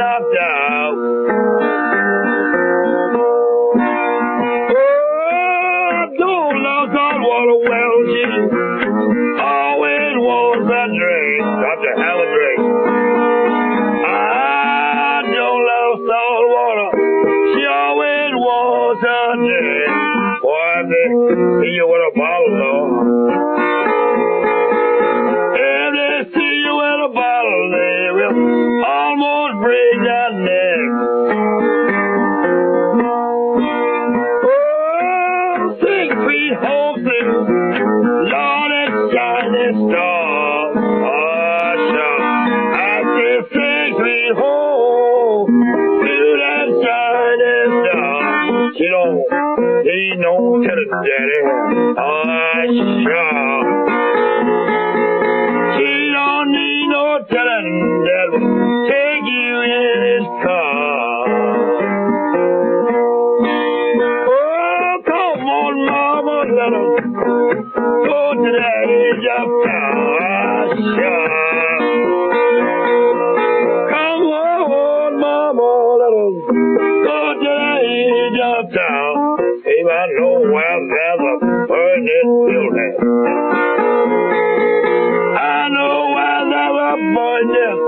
enough oh, now. Water well. She always wants a drink. I don't love water. She always wants a drink. You wanna follow? home to that side and down. You know, there ain't no telling, Daddy, how I shall. She don't need no telling that will take you in his car. Oh, come on, Mama, let us go to that car. I town. If I know where there's a burning building. I know where there's a burning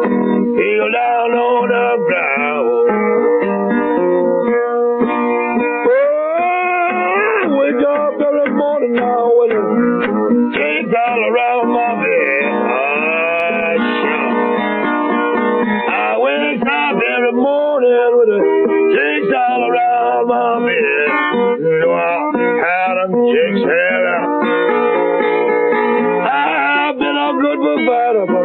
hill down on the ground. Oh, wake up every morning now here. I've been